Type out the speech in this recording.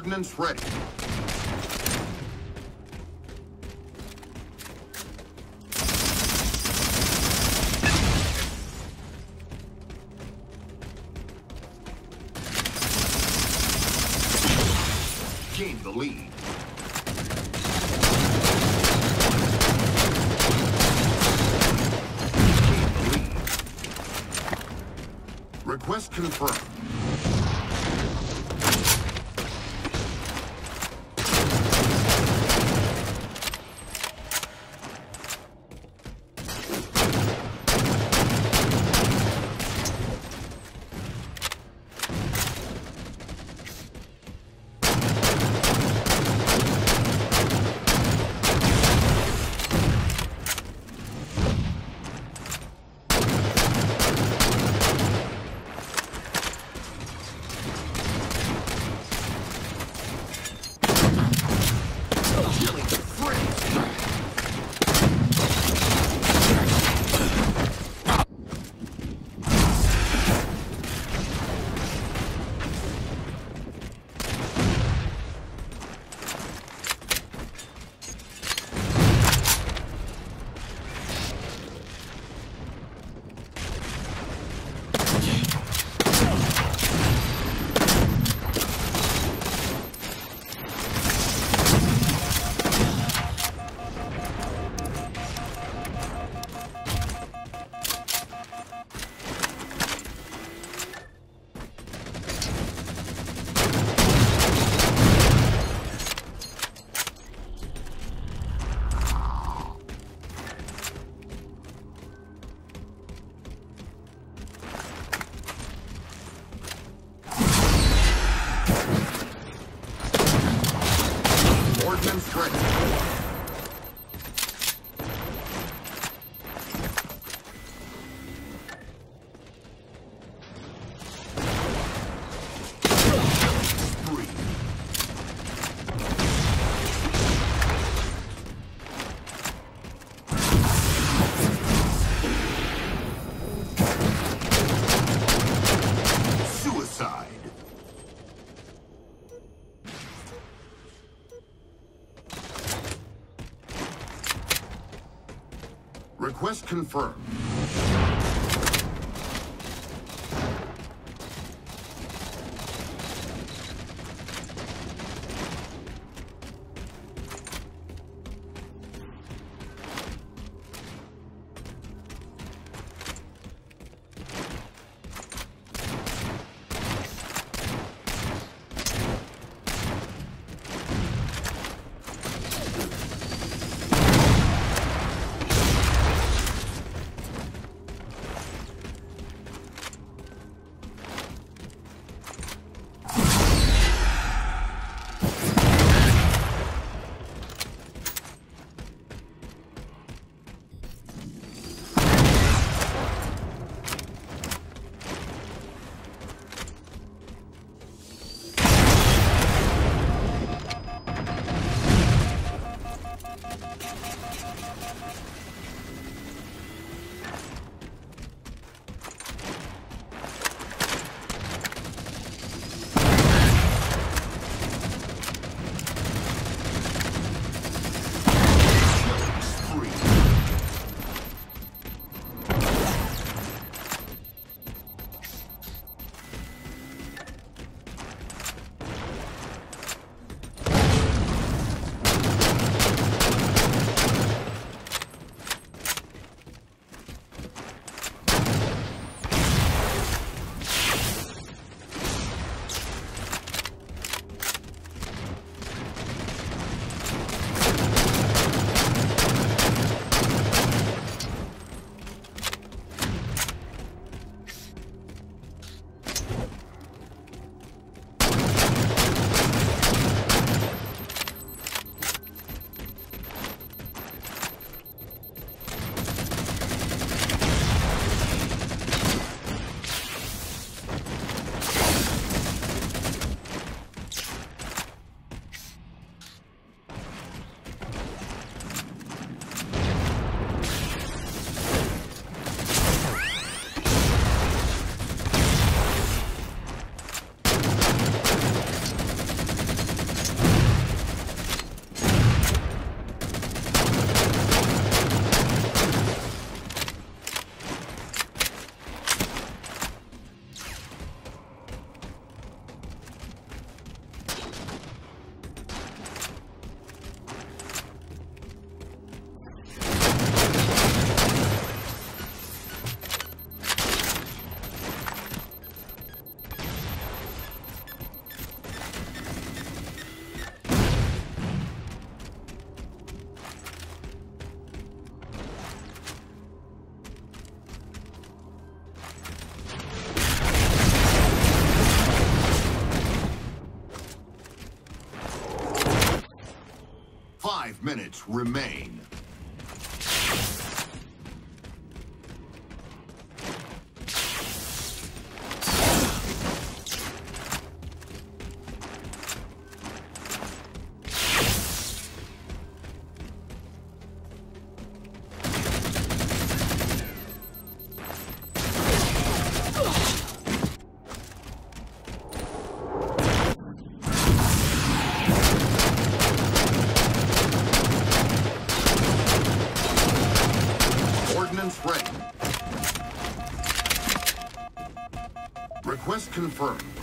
Ordnance ready. Gain the lead. Request confirmed. Ordnance ready. Confirmed. Minutes remain. Confirmed.